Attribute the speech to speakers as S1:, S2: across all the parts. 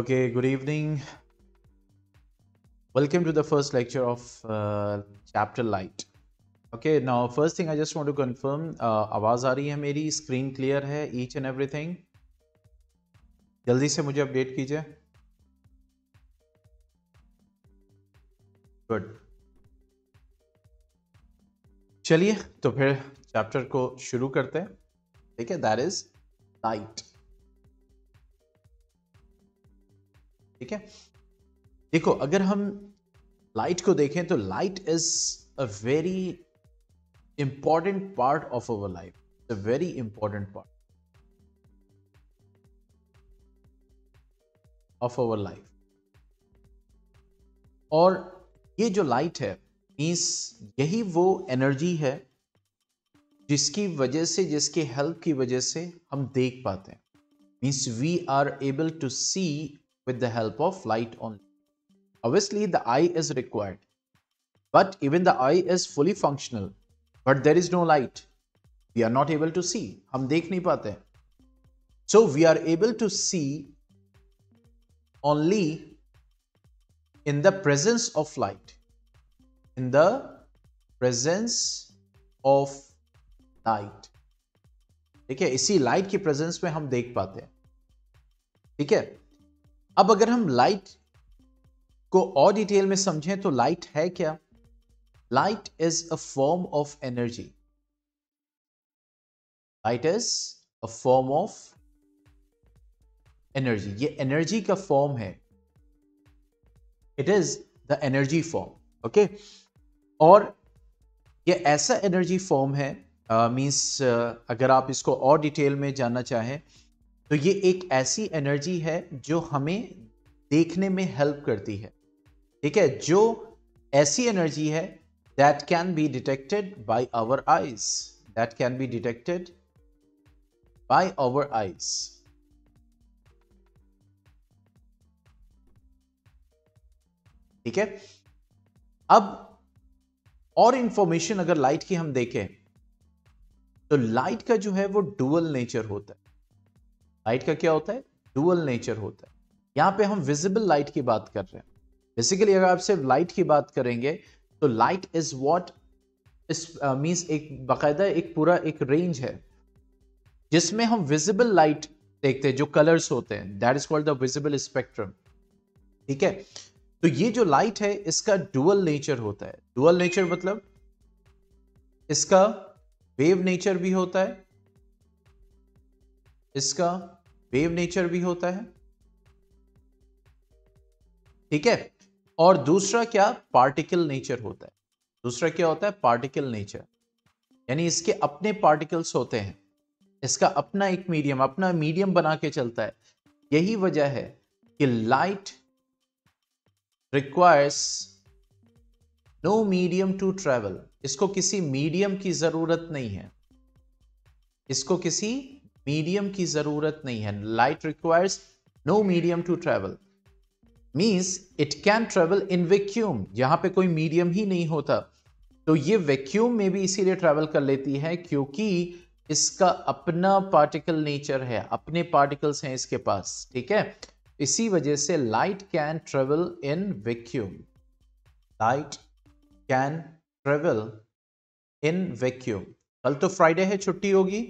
S1: Okay, good evening. Welcome to the first lecture of uh, chapter light. Okay, now first thing I just want to confirm uh, आवाज़ आ रही है मेरी screen clear है each and everything जल्दी से मुझे update कीजिए good चलिए तो फिर चैप्टर को शुरू करते हैं ठीक है दैट इज़ लाइट ठीक है? देखो, अगर हम लाइट को देखें तो light is a very important part of our life a very important part of our life और ये जो लाइट है मीन्स यही वो एनर्जी है जिसकी वजह से, जिसके हेल्प की वजह से हम देख पाते हैं। Means we are able to see with the help of light only. Obviously, the eye is required, but even the eye is fully functional, but there is no light. We are not able to see. हम देख नहीं पाते So we are able to see only in the presence of light. In the presence of light. ठीक है इसी light की presence में हम देख पाते हैं ठीक है अब अगर हम लाइट को और डिटेल में समझें तो लाइट है क्या? Light is a form of energy light is a form of energy ये एनर्जी का फॉर्म है. It is the energy form okay और ये ऐसा एनर्जी फॉर्म है मींस uh, uh, अगर आप इसको और डिटेल में जानना चाहें तो ये एक ऐसी एनर्जी है जो हमें देखने में हेल्प करती है। ठीक है? जो ऐसी एनर्जी है that can be detected by our eyes that can be detected by our eyes ठीक है? अब और इंफॉर्मेशन अगर लाइट की हम देखें तो लाइट का जो है वो डुअल नेचर होता है। लाइट का क्या होता है? डुअल नेचर होता है। यहाँ पे हम विजिबल लाइट की बात कर रहे हैं। बेसिकली अगर आप सिर्फ़ लाइट की बात करेंगे तो लाइट इज़ वॉट इस मीन्स एक बाकायदा एक पूरा एक रेंज है। जिसमें हम विजिबल लाइट देखते हैं, जो कलर्स होते हैं। That is called the visible spectrum ठीक है? तो ये जो लाइट है, इसका डुअल नेचर होता है। डुअल नेचर मतलब इसका वेव नेचर भी होता है इसका वेव नेचर भी होता है। ठीक है? और दूसरा क्या? पार्टिकल नेचर होता है। दूसरा क्या होता है? Particle nature. यानी इसके अपने पार्टिकल्स होते हैं। इसका अपना एक मीडियम, अपना मीडियम बना के चलता है। यही वजह है कि light requires no medium to travel इसको किसी मीडियम की ज़रूरत नहीं है। इसको किसी मीडियम की ज़रूरत नहीं है. Light requires no medium to travel means it can travel in vacuum यहाँ पे कोई मीडियम ही नहीं होता. तो ये वैक्यूम में भी इसीलिए ट्रेवल कर लेती है क्योंकि इसका अपना पार्टिकल नेचर है. अपने पार्टिकल्स हैं इसके पास. ठीक है? इसी वजह से light can travel in vacuum light can travel in vacuum कल तो फ्राइडे है, छुट्टी होगी.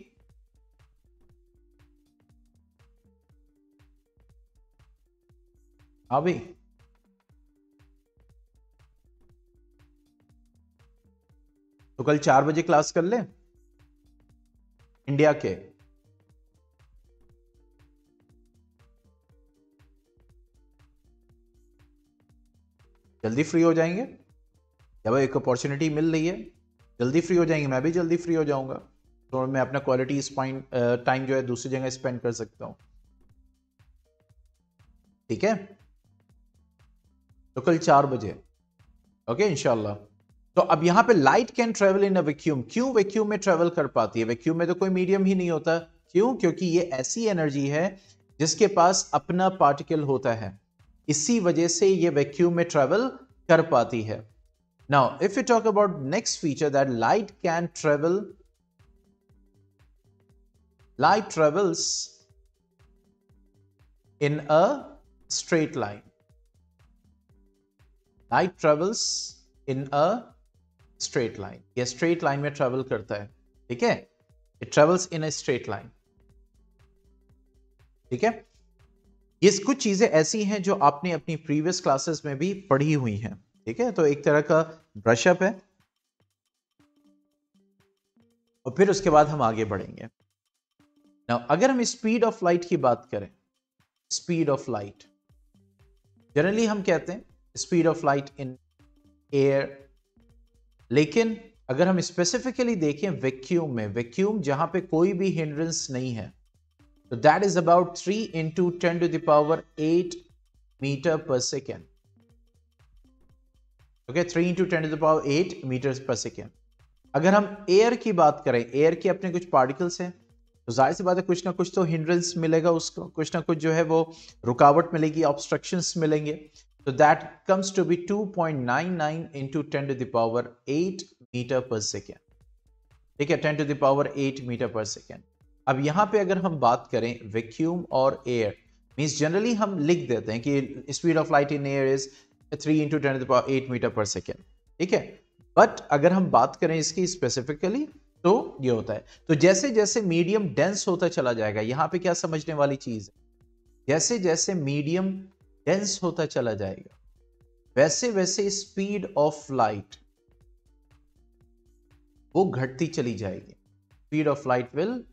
S1: अभी। तो कल चार बजे क्लास कर ले? इंडिया के। जल्दी फ्री हो जाएँगे? जब एक अपॉर्चुनिटी मिल रही है? जल्दी फ्री हो जाएँगे? मैं भी जल्दी फ्री हो जाऊँगा। तो मैं अपना क्वालिटी टाइम जो है दूसरी जगह स्पेंड कर सकता हूँ। ठीक है? तो कल चार बजे ओके इनशाला तो अब यहाँ पे light can travel in a vacuum क्यों वैक्यूम में ट्रेवल कर पाती है? वैक्यूम में तो कोई मीडियम ही नहीं होता। क्यों? क्योंकि ये ऐसी एनर्जी है जिसके पास अपना पार्टिकल होता है। इसी वजह से ये वैक्यूम में ट्रेवल कर पाती है। Now if you talk about next feature that light can travel light travels in a straight line light travels in a straight line. ये straight line में ट्रेवल करता है ठीक है? It travels in a straight line ठीक है? ये कुछ चीज़ें ऐसी हैं जो आपने अपनी प्रीवियस क्लासेस में भी पढ़ी हुई हैं ठीक है? तो एक तरह का ब्रशअप है। और फिर उसके बाद हम आगे बढ़ेंगे। Now, अगर हम स्पीड ऑफ़ लाइट की बात करें स्पीड ऑफ़ लाइट जनरली हम कहते हैं speed of light in air लेकिन अगर हम स्पेसिफिकली देखें वैक्यूम में वैक्यूम जहाँ पे कोई भी हिंड्रेंस नहीं है तो that is about three into ten to the power eight metre per second okay three into ten to the power eight metre per second अगर हम एयर की बात करें एयर के अपने कुछ पार्टिकल्स हैं तो ज़ाहिर सी बात है कुछ ना कुछ तो हिंड्रेंस मिलेगा उसको, कुछ ना कुछ जो है वो रुकावट मिलेगी ऑब्स्ट्रक्शंस मिलेंगे। तो that comes to be 2.99 into 10 to the power 8 metre per second ठीक है 10 to the power 8 metre per second अब यहाँ पे अगर हम बात करें वैक्यूम और एयर मींस जनरली हम लिख देते हैं कि speed of light in air is 3 into ten power 8 metre per second ठीक है? बट अगर हम बात करें इसकी स्पेसिफिकली तो ये होता है। तो जैसे जैसे मीडियम डेंस होता चला जाएगा, यहाँ पे क्या समझने वाली चीज़ है? जैसे जैसे मीडियम डेंस होता चला जाएगा। वैसे वैसे स्पीड ऑफ़ लाइट वो घटती चली जाएगी। Speed of light will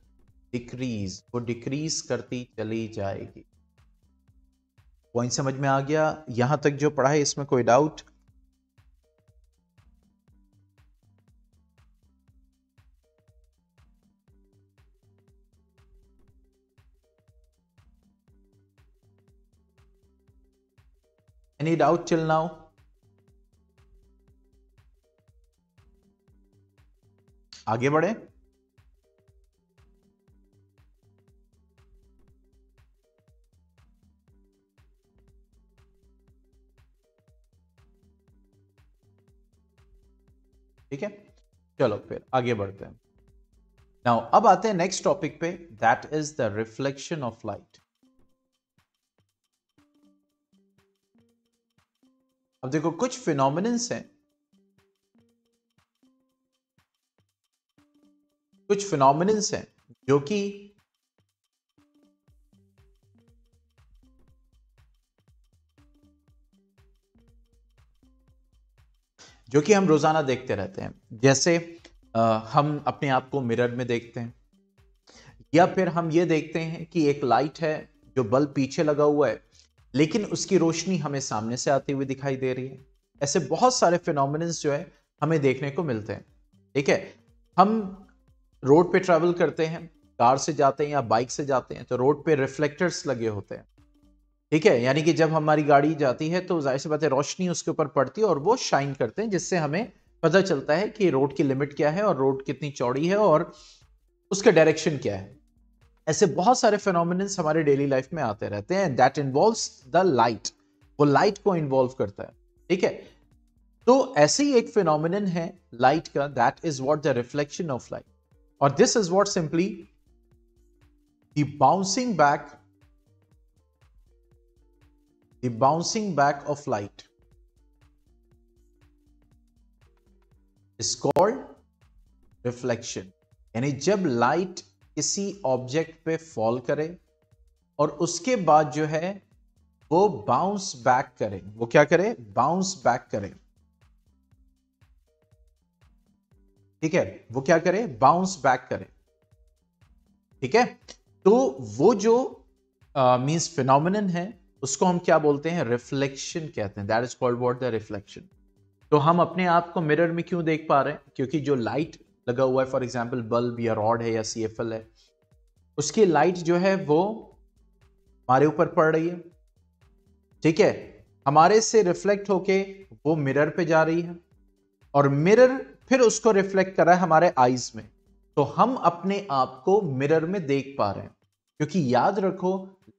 S1: decrease वो डिक्रीज करती चली जाएगी। पॉइंट समझ में आ गया? यहाँ तक जो पढ़ा है, इसमें कोई doubt Any doubt till now? आगे बढ़े। ठीक है? चलो फिर आगे बढ़ते हैं। नाउ अब आते हैं नेक्स्ट टॉपिक पे that is the reflection of light अब देखो कुछ फिनोमिनस हैं। कुछ फिनोमिनस हैं जो कि जो कि हम रोज़ाना देखते रहते हैं। जैसे आ, हम अपने आप को मिरर में देखते हैं या फिर हम ये देखते हैं कि एक लाइट है जो बल्ब पीछे लगा हुआ है लेकिन उसकी रोशनी हमें सामने से आती हुई दिखाई दे रही है। ऐसे बहुत सारे फिनोमिनस जो है, हमें देखने को मिलते हैं। ठीक है? हम रोड पे ट्रेवल करते हैं, कार से जाते हैं या बाइक से जाते हैं तो रोड पे रिफ्लेक्टर्स लगे होते हैं। ठीक है? यानी कि जब हमारी गाड़ी जाती है तो ज़ाहिर सी बात है, रोशनी उसके ऊपर पड़ती है और वो शाइन करते हैं, जिससे हमें पता चलता है कि रोड की लिमिट क्या है और रोड कितनी चौड़ी है और उसका डायरेक्शन क्या है। ऐसे बहुत सारे फिनोमिनस हमारे डेली लाइफ में आते रहते हैं दैट इन्वॉल्व द लाइट वो लाइट को इन्वॉल्व करता है। ठीक है? तो ऐसे ही एक फिनोमिन है लाइट का that is what the reflection of light और this is what simply bouncing back the bouncing back of light is called reflection यानी जब लाइट किसी ऑब्जेक्ट पे फॉल करे और उसके बाद जो है, वो बाउंस बैक करे। वो क्या करे? बाउंस बैक करे। ठीक है? वो क्या करे? बाउंस बैक करे। ठीक है? तो वो जो मींस फिनोमिन है, उसको हम क्या बोलते हैं? रिफ्लेक्शन कहते हैं। That is called what the reflection तो हम अपने आप को मिरर में क्यों देख पा रहे हैं? क्योंकि जो लाइट लगा हुआ है फॉर एग्ज़ाम्पल बल्ब या रॉड है या सी है। उसकी लाइट जो है वो हमारे ऊपर पड़ रही है। ठीक है? हमारे से रिफ्लेक्ट होके वो मिरर पे जा रही है और मिरर फिर उसको रिफ्लेक्ट कर रहा है हमारे आईज में। तो हम अपने आप को मिरर में देख पा रहे हैं। क्योंकि याद रखो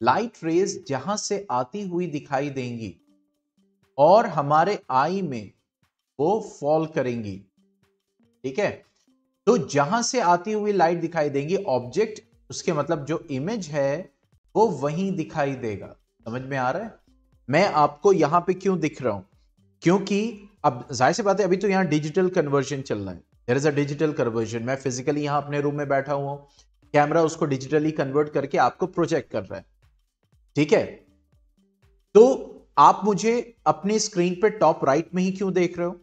S1: लाइट रेज जहाँ से आती हुई दिखाई देंगी और हमारे आई में वो फॉल करेंगी। ठीक है? तो जहाँ से आती हुई लाइट दिखाई देंगी ऑब्जेक्ट उसके मतलब जो इमेज है, वो वहीं दिखाई देगा। समझ में आ रहा है? मैं आपको यहाँ पे क्यों दिख रहा हूँ? क्योंकि अब ज़ाहिर सी बात है, अभी तो यहाँ डिजिटल कन्वर्जन चल रहा है। There is a digital conversion मैं फिजिकली यहाँ अपने रूम में बैठा हुआ कैमरा उसको डिजिटली कन्वर्ट करके आपको प्रोजेक्ट कर रहा है। ठीक है? तो आप मुझे अपनी स्क्रीन पे टॉप राइट में ही क्यों देख रहे हो?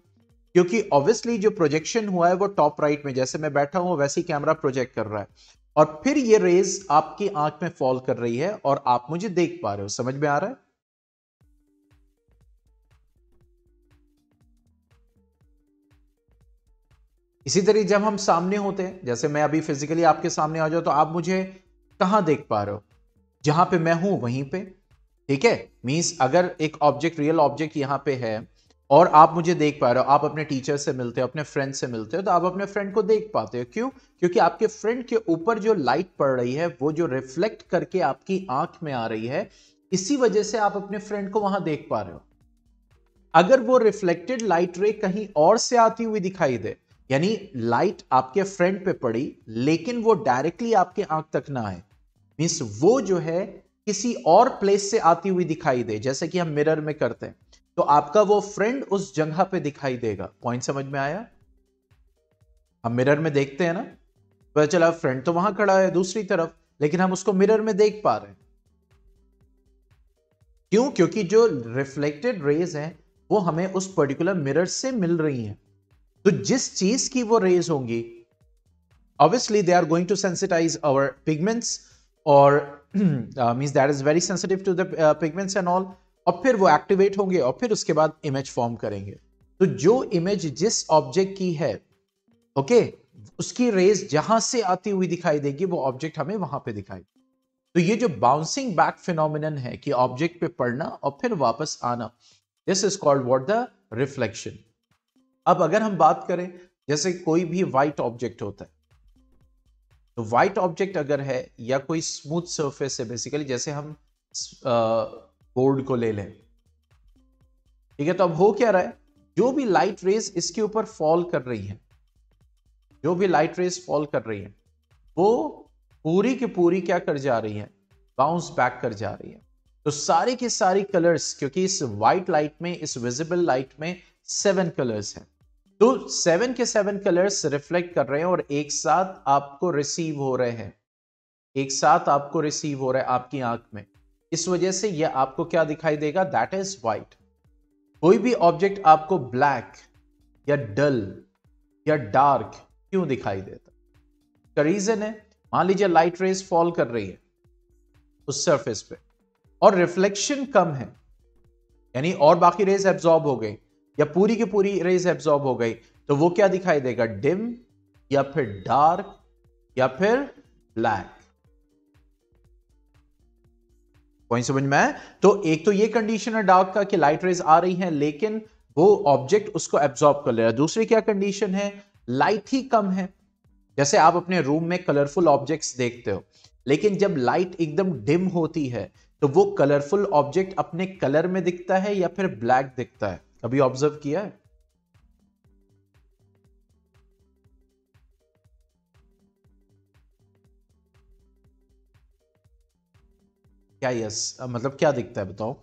S1: क्योंकि ऑब्वियसली जो प्रोजेक्शन हुआ है वो टॉप राइट में, जैसे मैं बैठा हूँ, वैसे ही कैमरा प्रोजेक्ट कर रहा है। और फिर ये रेज आपकी आँख में फॉल कर रही है और आप मुझे देख पा रहे हो। समझ में आ रहा है? इसी तरह जब हम सामने होते हैं, जैसे मैं अभी फिजिकली आपके सामने आ जाऊँ तो आप मुझे कहाँ देख पा रहे हो? जहाँ पे मैं हूँ, वहीं पे। ठीक है? मींस अगर एक ऑब्जेक्ट रियल ऑब्जेक्ट यहाँ पे है और आप मुझे देख पा रहे हो, आप अपने टीचर से मिलते हो, अपने फ्रेंड से मिलते हो तो आप अपने फ्रेंड को देख पाते हो। क्यों? क्योंकि आपके फ्रेंड के ऊपर जो लाइट पड़ रही है, वो जो रिफ्लेक्ट करके आपकी आँख में आ रही है, इसी वजह से आप अपने फ्रेंड को वहाँ देख पा रहे हो। अगर वो रिफ्लेक्टेड लाइट रे कहीं और से आती हुई दिखाई दे, यानी लाइट आपके फ्रेंड पे पड़ी, लेकिन वो डायरेक्टली आपके आँख तक ना आए मीन्स वो जो है किसी और प्लेस से आती हुई दिखाई दे, जैसे कि हम मिरर में करते हैं। तो आपका वो फ्रेंड उस जगह पे दिखाई देगा। पॉइंट समझ में आया? हम मिरर में देखते हैं ना? पता चला फ्रेंड तो वहाँ खड़ा है दूसरी तरफ़, लेकिन हम उसको मिरर में देख पा रहे हैं। क्यों? क्योंकि जो रिफ्लेक्टेड रेज है, वो हमें उस पर्टिकुलर मिरर से मिल रही हैं। तो जिस चीज़ की वो रेज होंगी obviously they are going to sensitise our pigments और means that is very sensitive to pigments and all और फिर वो एक्टिवेट होंगे और फिर उसके बाद इमेज फॉर्म करेंगे। तो जो इमेज जिस ऑब्जेक्ट की है ओके okay, उसकी रेज जहाँ से आती हुई दिखाई देगी वो ऑब्जेक्ट हमें वहाँ पे दिखाई तो ये जो बाउंसिंग बैक फिनोमिनन है कि ऑब्जेक्ट पे पड़ना और फिर वापस आना this is called what the reflection अब अगर हम बात करें जैसे कोई भी व्हाइट ऑब्जेक्ट होता है तो व्हाइट ऑब्जेक्ट अगर है या कोई स्मूथ सरफेस है बेसिकली जैसे हम बोर्ड को ले लें। ठीक है तो अब हो क्या रहा है? जो भी लाइट रेस इसके ऊपर फॉल कर रही है, जो भी लाइट रेस फॉल कर रही है, वो पूरी की पूरी क्या कर जा रही है? बाउंस बैक कर जा रही है। तो सारे के सारे कलर्स क्योंकि इस व्हाइट लाइट में, इस विजिबल लाइट में सेवन कलर्स हैं। तो सेवन के सेवन कलर्स रिफ्लेक्ट कर रहे हैं और एक साथ आपको रिसीव हो रहे हैं। एक साथ आपको रिसीव हो रहा है आपकी आँख में। इस वजह से यह आपको क्या दिखाई देगा? दैट इज़ व्हाइट कोई भी ऑब्जेक्ट आपको ब्लैक या डल या डार्क क्यों दिखाई देता? का रीजन है, मान लीजिए लाइट रेज फॉल कर रही है उस सरफेस पे और रिफ्लेक्शन कम है, यानी और बाकी रेज एब्जॉर्ब हो गई या पूरी की पूरी रेज एब्जॉर्ब हो गई तो वो क्या दिखाई देगा? डिम या फिर डार्क या फिर ब्लैक पॉइंट समझ में आया? तो एक तो ये कंडीशन है डार्क का कि लाइट रेज आ रही है, लेकिन वो ऑब्जेक्ट उसको एब्जॉर्ब कर ले रहा है। दूसरी क्या कंडीशन है? लाइट ही कम है। जैसे आप अपने रूम में कलरफुल ऑब्जेक्ट्स देखते हो, लेकिन जब लाइट एकदम डिम होती है तो वो कलरफुल ऑब्जेक्ट अपने कलर में दिखता है या फिर ब्लैक दिखता है? कभी ऑब्ज़र्व किया है? क्या यस मतलब क्या दिखता है, बताओ।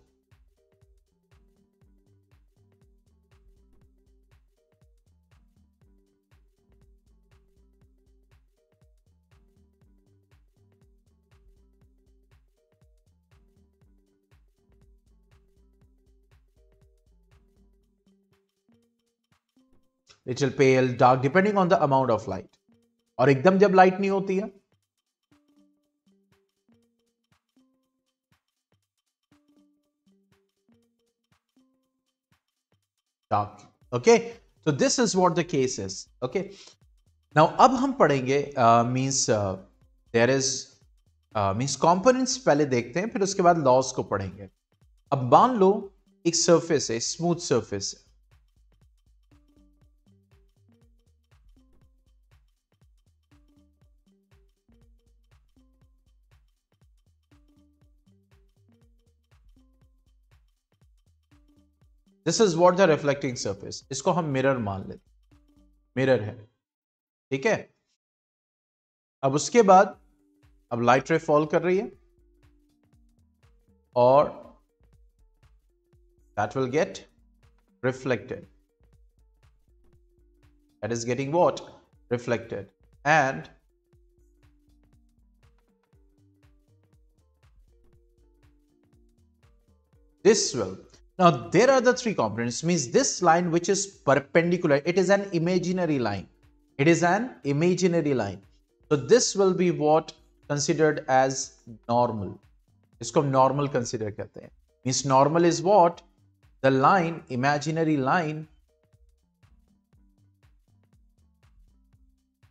S1: It will pale dark depending on the amount of light और एकदम जब लाइट नहीं होती है dark okay? So this is what the case is. Okay? Now, अब हम पढ़ेंगे means there is means components पहले देखते हैं, फिर उसके बाद लॉस को पढ़ेंगे। अब मान लो, एक सरफेस है smooth surface this is what the reflecting surface इसको हम मिरर मान लेते मिरर है। ठीक है? अब उसके बाद, अब लाइट रे फॉल कर रही है। और that will get reflected. That is getting what? Reflected. And this will now there are the three components means this line which is perpendicular it is an imaginary line it is an imaginary line so this will be what considered as normal इसको normal consider करते हैं means normal is what the line imaginary line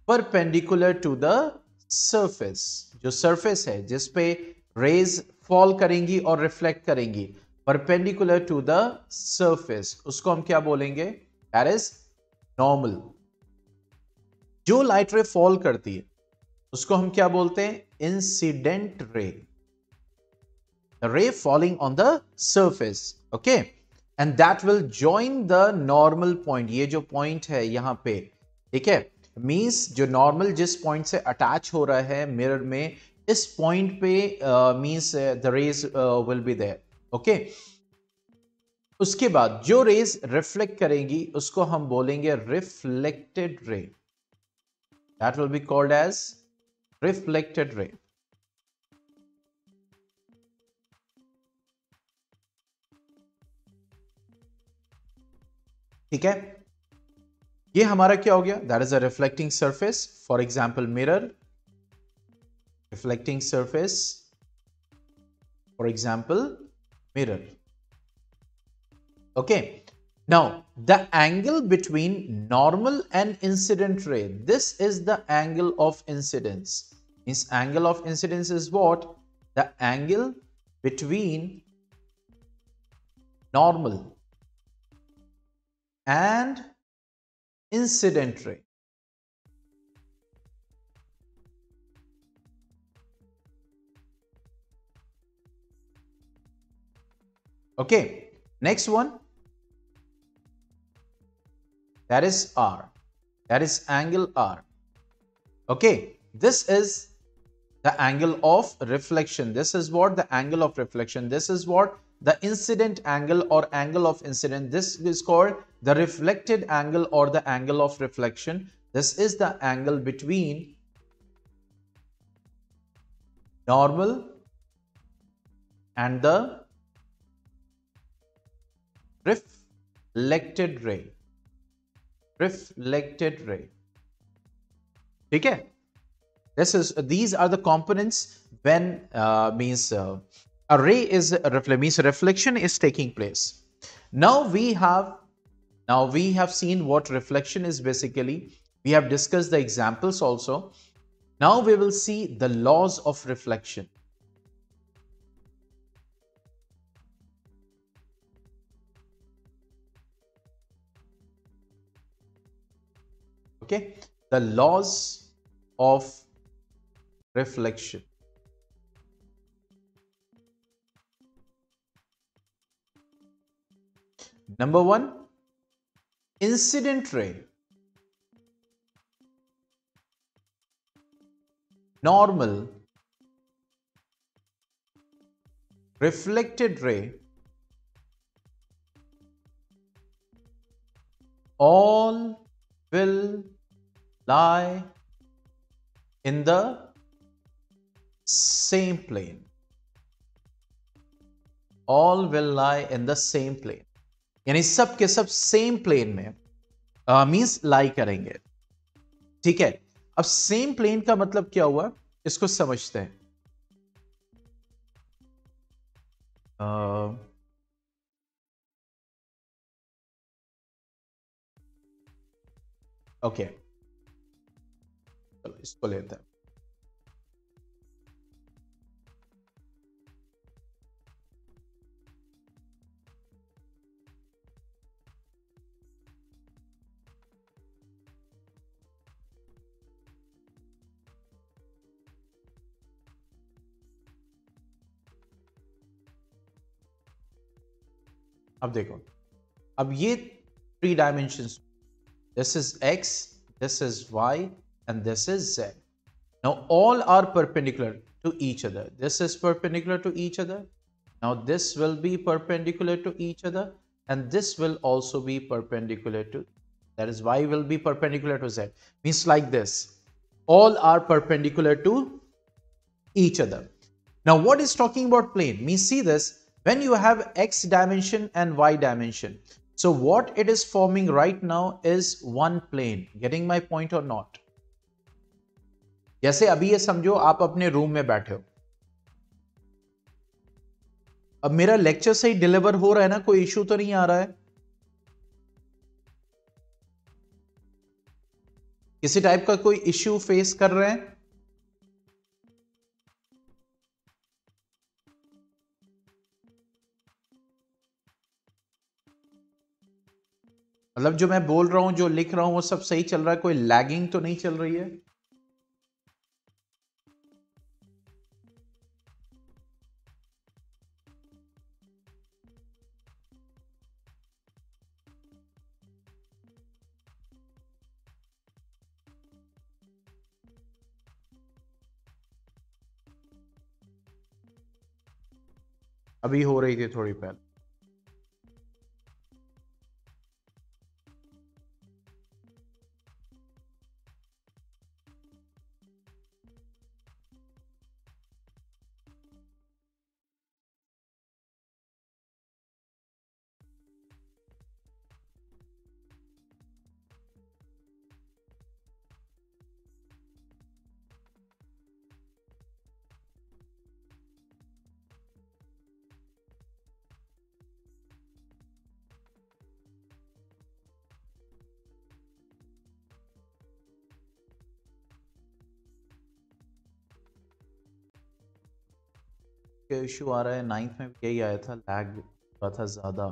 S1: perpendicular to the surface जो surface है जिस पे rays fall करेंगी और reflect करेंगी परपेंडिकुलर टू द सर्फेस उसको हम क्या बोलेंगे? दैट इज़ नॉर्मल जो लाइट रे फॉल करती है, उसको हम क्या बोलते हैं? Incident ray ray falling on the surface okay and that will join the normal point ये जो पॉइंट है यहाँ पे, ठीक है? मीन्स जो नॉर्मल जिस पॉइंट से अटैच हो रहा है मिरर में, इस पॉइंट पे means the rays will be there okay उसके बाद जो रेज रिफ्लेक्ट करेंगी, उसको हम बोलेंगे reflected ray that will be called as reflected ray ठीक है? ये हमारा क्या हो गया? That is a reflecting surface for example mirror reflecting surface for example mirror. Okay. Now the angle between normal and incident ray. This is the angle of incidence. This angle of incidence is what? The angle between normal and incident ray. Okay, next one. That is R. That is angle R. Okay, this is the angle of reflection. This is what the angle of reflection. This is what the incident angle or angle of incident. This is called the reflected angle or the angle of reflection. This is the angle between normal and the reflected ray. Reflected ray. Okay. This is these are the components when uh, means uh, a ray is a means reflection is taking place. Now we have now we have seen what reflection is basically. We have discussed the examples also. Now we will see the laws of reflection. Okay, the laws of reflection. Number one, incident ray normal reflected ray all will lie in the same plane. All will lie in the same plane. यानी सब के सब same plane में means lie करेंगे। ठीक है? अब same plane का मतलब क्या हुआ? इसको समझते हैं। ओके चलो इसको लेते हैं अब देखो। अब ये three dimension this is X this is Y and this is z. Now all are perpendicular to each other. This is perpendicular to each other. Now this will be perpendicular to each other and this will also be perpendicular to that is y will be perpendicular to z. Means like this. All are perpendicular to each other. Now what is talking about plane? Means see this. When you have x dimension and y dimension. So what it is forming right now is one plane. Getting my point or not? जैसे अभी ये समझो आप अपने room में बैठे हो। अब मेरा लेक्चर सही डिलीवर हो रहा है ना, कोई इश्यू तो नहीं आ रहा है? किसी टाइप का कोई इश्यू फेस कर रहे हैं? मतलब जो मैं बोल रहा हूँ, जो लिख रहा हूँ, वो सब सही चल रहा है, कोई लैगिंग तो नहीं चल रही है? अभी हो रही थी थोड़ी पहले। क्या इशू आ रहा है नाइन्थ में भी यही आया था लैग हुआ था ज़्यादा।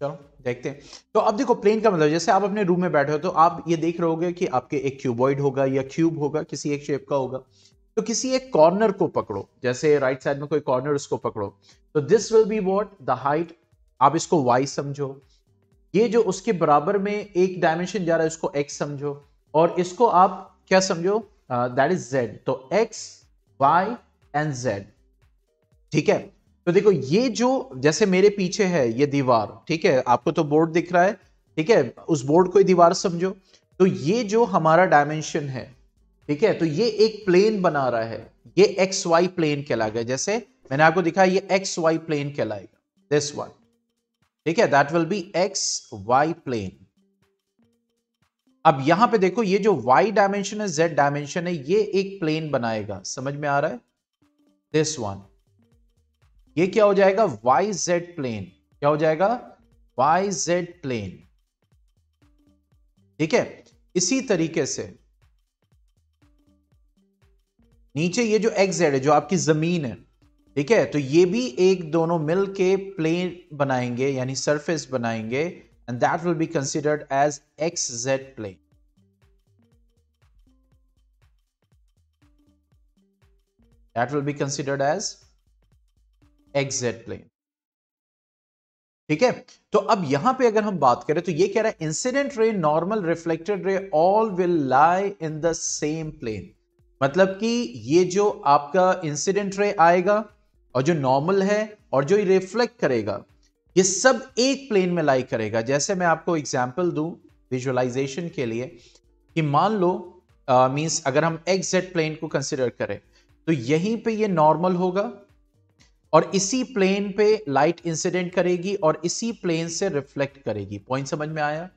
S1: चलो, देखते हैं। तो अब देखो प्लेन का मतलब जैसे आप अपने रूम में बैठे हो तो आप ये देख रहे होगे कि आपके एक क्यूबॉइड होगा या क्यूब होगा, किसी एक शेप का होगा। तो किसी एक कॉर्नर को पकड़ो, जैसे राइट साइड में कोई कॉर्नर उसको पकड़ो। तो this will be what the height आप इसको वाई समझो। ये जो उसके बराबर में एक डायमेंशन जा रहा है, उसको एक्स समझो। और इसको आप क्या समझो? दैट इज़ जेड तो एक्स वाई एंड जेड ठीक है? तो देखो, ये जो, जैसे मेरे पीछे है, ये दीवार, ठीक है? आपको तो बोर्ड दिख रहा है, ठीक है? उस बोर्ड को दीवार समझो। तो ये जो हमारा डायमेंशन है, ठीक है? तो ये एक प्लेन बना रहा है। ये एक्स वाई प्लेन कहलाएगा। जैसे मैंने आपको दिखाया, ये एक्स वाई प्लेन कहलाएगा। दिस वन ठीक है? That will be X Y plane अब यहाँ पे देखो, ये जो y डायमेंशन है, z डायमेंशन है, ये एक प्लेन बनाएगा। समझ में आ रहा है? दिस वन ये क्या हो जाएगा? वाई जेड प्लेन क्या हो जाएगा? वाई जेड प्लेन ठीक है? इसी तरीके से नीचे ये जो एक्स जेड है, जो आपकी ज़मीन है, ठीक है? तो ये भी एक दोनों मिल के प्लेन बनाएँगे, यानी सरफेस बनाएँगे। And that will be considered as xz plane. That will be considered as xz plane. ठीक है तो अब यहाँ पे अगर हम बात करें तो ये कह रहा है incident ray normal reflected ray all will lie in the same plane मतलब कि ये जो आपका इंसिडेंट रे आएगा, और जो नॉर्मल है, और जो रिफ्लेक्ट करेगा ये सब एक प्लेन में लाई करेगा। जैसे मैं आपको एग्ज़ाम्पल दू विजुअलाइजेशन के लिए, कि मान लो मींस अगर हम एक्स प्लेन को कंसिडर करें तो यहीं पे ये नॉर्मल होगा और इसी प्लेन पे लाइट इंसिडेंट करेगी और इसी प्लेन से रिफ्लेक्ट करेगी। पॉइंट समझ में आया?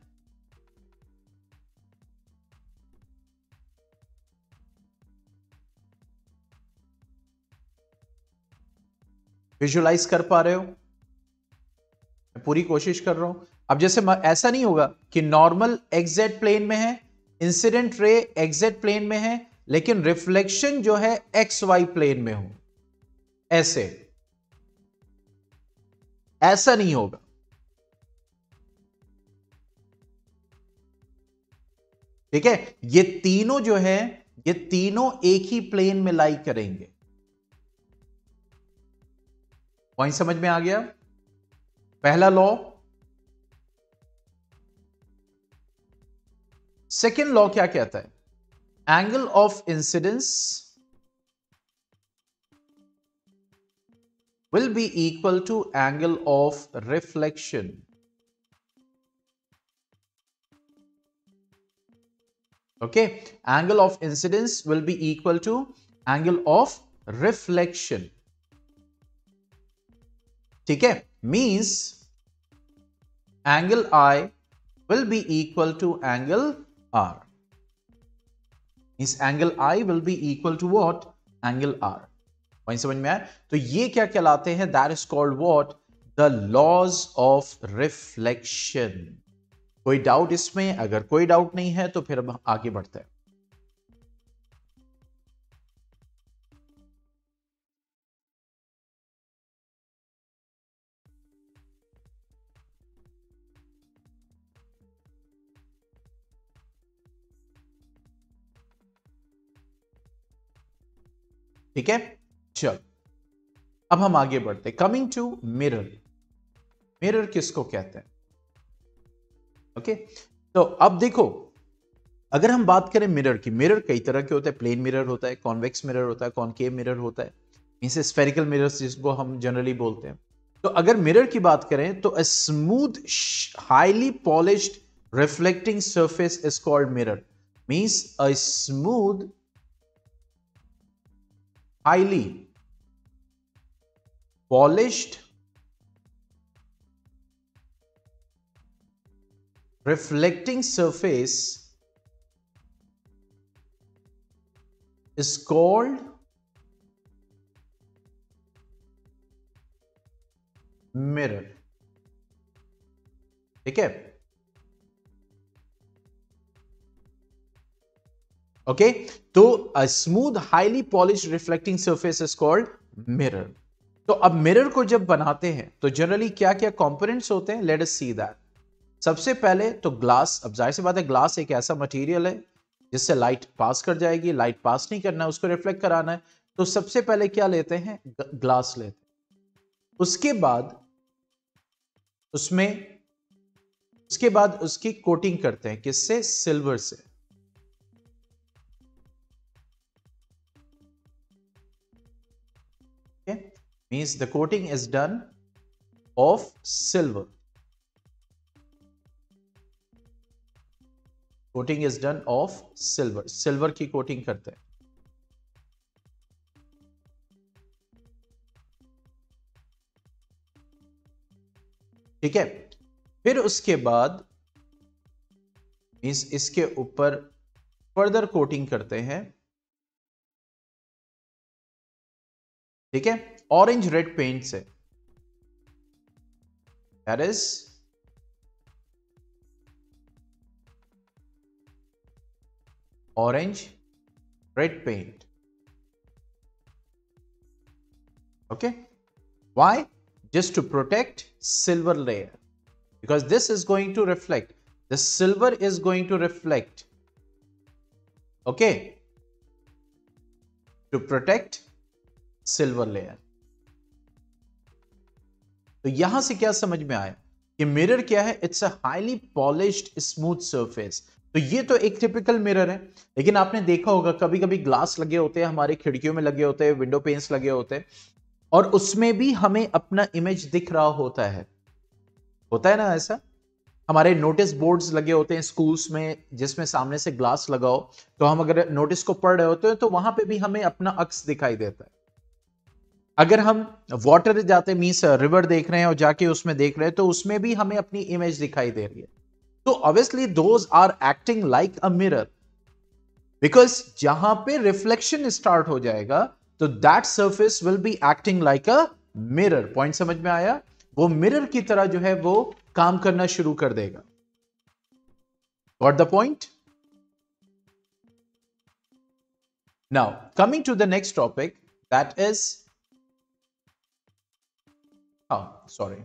S1: विजुअलाइज कर पा रहे हो? पूरी कोशिश कर रहा हूँ। अब जैसे ऐसा नहीं होगा कि नॉर्मल एग्जेट प्लेन में है इंसिडेंट रे एग्जेट प्लेन में है, लेकिन रिफ्लेक्शन जो है एक्स वाई प्लेन में हो। ऐसे। ऐसा नहीं होगा। ठीक है? ये तीनों जो है, ये तीनों एक ही प्लेन में लाई करेंगे। पॉइंट समझ में आ गया? पहला लॉ सेकेंड लॉ क्या कहता है? Angle of incidence will be equal to angle of reflection okay angle of incidence will be equal to angle of reflection ठीक है? Means angle I will be equal to angle R. Means angle I will be equal to what? Angle R. वहीं समझ में आया तो ये क्या कहलाते हैं that is called what the laws of reflection कोई डाउट इसमें अगर कोई डाउट नहीं है तो फिर हम आगे बढ़ते हैं ठीक है? चल, अब हम आगे बढ़ते कमिंग टू मिरर मिरर किसको कहते हैं? ओके तो अब देखो, अगर हम बात करें मिरर की मिरर कई तरह के होते हैं। प्लेन मिरर होता है कॉन्वेक्स मिरर होता है कॉनकेव मिरर होता है। मीन्स स्फेरिकल मिरर जिसको हम जनरली बोलते हैं। तो अगर मिरर की बात करें तो a smooth highly polished reflecting surface is called mirror means a smooth highly polished reflecting surface is called mirror ठीक है ओके तो smooth highly polish reflecting surface is called mirror तो अब मिरर को जब बनाते हैं तो जनरली क्या क्या कंपोनेंट्स होते हैं? लेट अस सी दैट सबसे पहले तो ग्लास अब ज़ाहिर सी बात है ग्लास एक ऐसा मटेरियल है, जिससे लाइट पास कर जाएगी लाइट पास नहीं करना है उसको रिफ्लेक्ट कराना है। तो सबसे पहले क्या लेते हैं? ग्लास लेते हैं। उसके बाद, उसमें, उसके बाद उसकी कोटिंग करते हैं। किससे? सिल्वर से। means the coating is done of silver. Coating is done of silver silver की कोटिंग करते हैं। ठीक है? फिर उसके बाद इस इसके ऊपर फर्दर कोटिंग करते हैं। ठीक है? orange red paint से that is orange red paint. Okay? Why? Just to protect silver layer. Because this is going to reflect. The silver is going to reflect. Okay? To protect silver layer. तो यहाँ से क्या समझ में आया कि mirror क्या है? It's a highly polished smooth surface तो ये तो एक टिपिकल मिरर है। लेकिन आपने देखा होगा कभी कभी ग्लास लगे होते हैं, हमारे खिड़कियों में लगे होते हैं विंडो पेन्स लगे होते हैं, और उसमें भी हमें अपना इमेज दिख रहा होता है। होता है ना ऐसा? हमारे नोटिस बोर्ड्स लगे होते हैं स्कूल्स में, जिसमें सामने से ग्लास लगाओ तो हम अगर नोटिस को पढ़ रहे होते हैं तो वहाँ पे भी हमें अपना अक्स दिखाई देता है। अगर हम वाटर जाते मीन्स रिवर देख रहे हैं और जाके उसमें देख रहे हैं तो उसमें भी हमें अपनी इमेज दिखाई दे रही है। तो obviously those are acting like a mirror because जहाँ पे रिफ्लेक्शन स्टार्ट हो जाएगा तो that surface will be acting like a mirror point समझ में आया? वो मिरर की तरह जो है, वो काम करना शुरू कर देगा। What the point now coming to the next topic that is हाँ सॉरी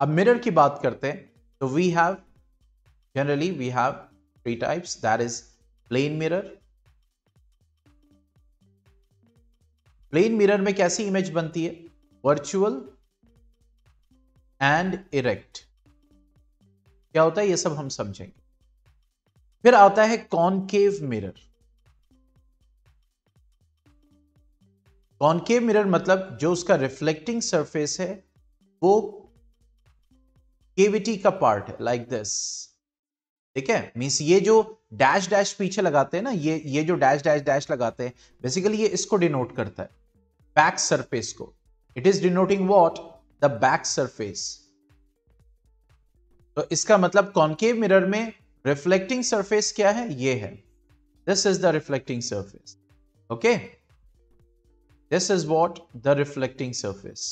S1: अब मिरर की बात करते हैं तो we have generally we have three types that is plane mirror plane mirror में कैसी इमेज बनती है? वर्चुअल एंड इरेक्ट क्या होता है? ये सब हम समझेंगे। फिर आता है कॉनकेव मिरर कॉनकेव मिरर मतलब जो उसका रिफ्लेक्टिंग सरफेस है, वो केविटी का पार्ट है लाइक दिस ठीक है? मीन्स ये जो डैश डैश पीछे लगाते हैं ना, ये ये जो डैश डैश डैश लगाते हैं बेसिकली ये इसको डिनोट करता है बैक सरफेस को. It is denoting what the back surface तो इसका मतलब कॉन्केव मिरर में रिफ्लेक्टिंग सरफेस क्या है? ये है. This is the reflecting surface okay this is what the reflecting surface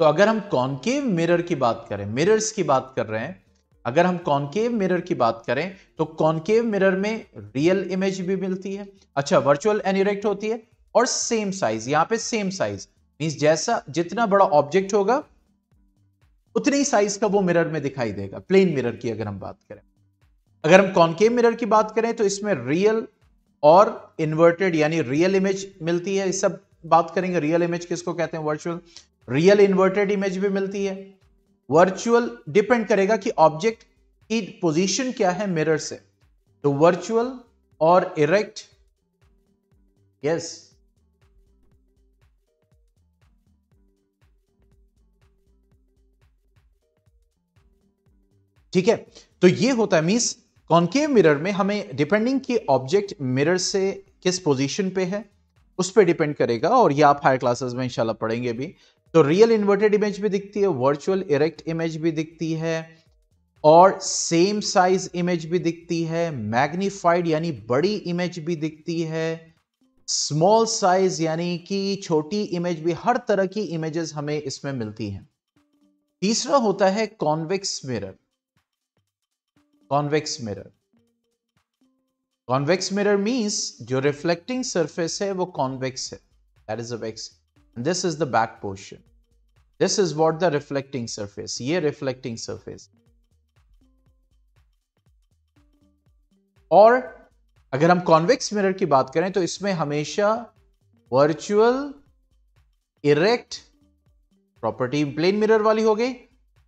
S1: तो अगर हम कॉन्केव मिरर की बात करें मिरर्स की बात कर रहे हैं, अगर हम कॉन्केव मिरर की बात करें तो कॉन्केव मिरर में रियल इमेज भी मिलती है अच्छा वर्चुअल एनिरेक्ट होती है, और सेम साइज़ यहाँ पे सेम साइज़ मींस जैसा, जितना बड़ा ऑब्जेक्ट होगा, उतनी साइज़ का वो मिरर में दिखाई देगा प्लेन मिरर की अगर हम बात करें। अगर हम कॉन्केव मिरर की बात करें तो इसमें रियल और इन्वर्टेड यानी रियल इमेज मिलती है। इस सब बात करेंगे रियल इमेज किसको कहते हैं? वर्चुअल रियल इन्वर्टेड इमेज भी मिलती है। वर्चुअल डिपेंड करेगा कि ऑब्जेक्ट की पोजीशन क्या है मिरर से। तो वर्चुअल और इरेक्ट यस ठीक है? तो ये होता है मींस कॉन्केव मिरर में हमें डिपेंडिंग की ऑब्जेक्ट मिरर से किस पोजीशन पे है, उस पर डिपेंड करेगा और ये आप हायर क्लासेस में इंशाल्लाह पढ़ेंगे भी। तो रियल इन्वर्टेड इमेज भी दिखती है वर्चुअल इरेक्ट इमेज भी दिखती है और सेम साइज़ इमेज भी दिखती है मैग्निफाइड यानी बड़ी इमेज भी दिखती है स्मॉल साइज़ यानी कि छोटी इमेज भी, हर तरह की इमेजेस हमें इसमें मिलती हैं। तीसरा होता है convex mirror convex mirror convex mirror means जो रिफ्लेक्टिंग सरफेस है, वो कॉन्वेक्स है. That is a vex this is the back portion this is what the reflecting surface ये रिफ्लेक्टिंग सरफेस और अगर हम कॉन्वेक्स मिरर की बात करें तो इसमें हमेशा virtual erect property plane mirror वाली हो गई